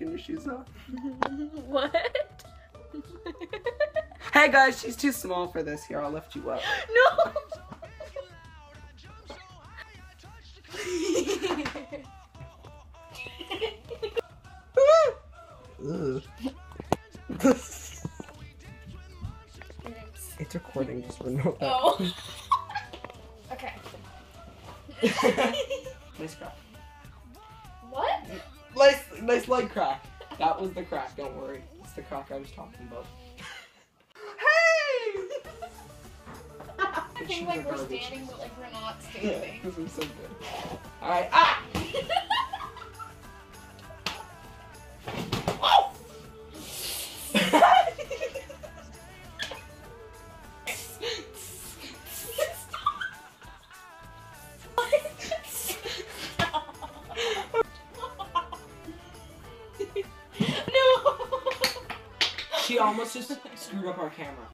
taking your shoes off. what? Hey guys, she's too small for this. Here, I'll lift you up. no. It's recording, just know that. oh. okay. nice crack. Nice, leg crack. That was the crack, don't worry. It's the crack I was talking about. hey! I think like we're Garbage. standing, but like we're not Yeah, standing. this is so good. Alright, ah! She almost just screwed up our camera.